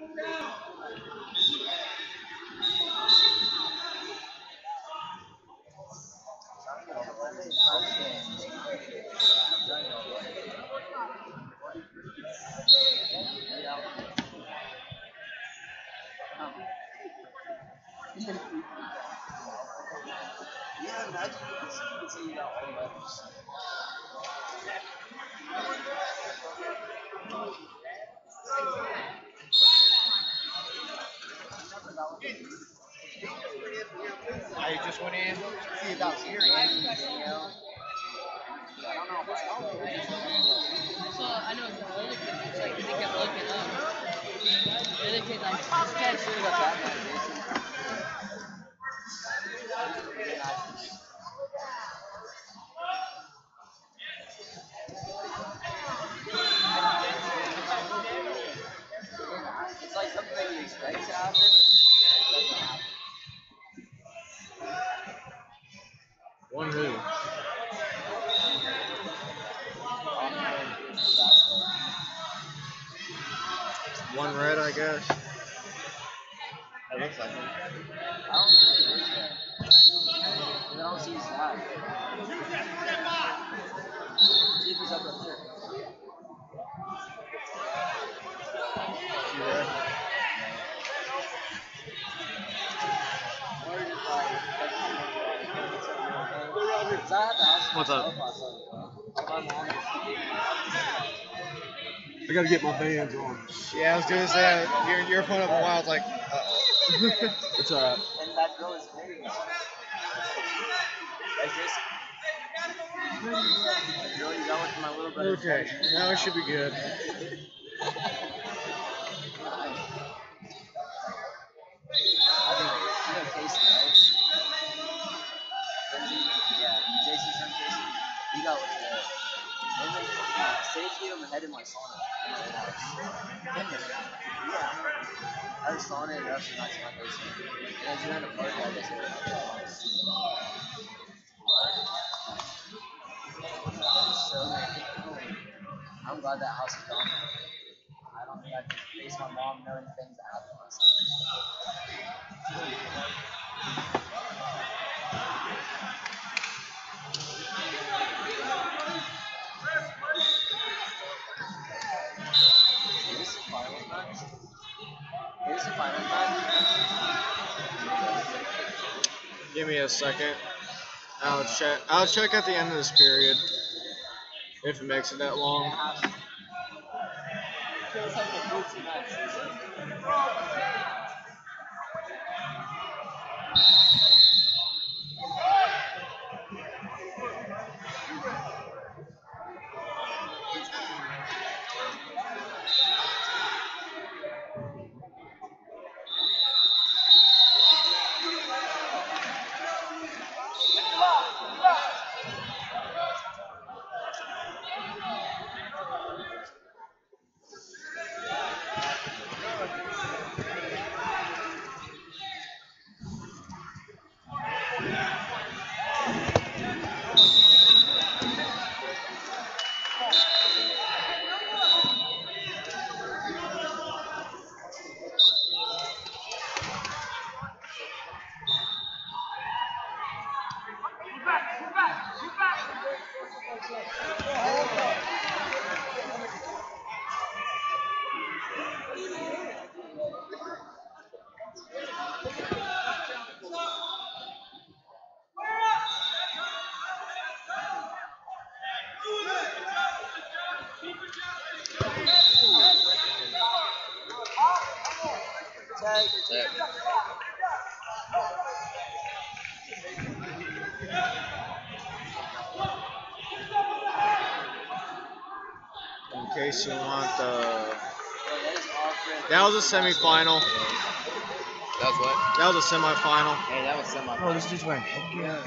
Yeah, imagine you can see you got all letters. Oh, I just went in. See about here, Andy, Danielle. I don't know what's. So I know the other kid, it's like they kept looking up. The other kid, like, this guy One who? One red, I guess. It looks like it. I don't think it is there. 'Cause I don't see hat. See if he's up up there. You red? Or just like, Cause I had the house to What's up? myself last night, bro. My mom was I gotta get my bands on. Yeah, I was doing that. You're, you're putting up a while. Uh. It's like, uh-oh. It's alright. and that girl is very Like this. That girl you got with my little brother. okay, now it should be good. Ahead in my sauna. Yeah. I was sauna and that's my basement. And then during the party, I out the house. So I'm glad that house is gone. I don't think I could face my mom knowing things that happened last night. The finals match? Give me a second. I'll check. I'll check at the end of this period. If it makes it that long. Has to. Case you want the. Bro, that is awkward. That was a semifinal. That's what? That was a semifinal. Hey, that was semi. Oh, this dude's wearing headgear.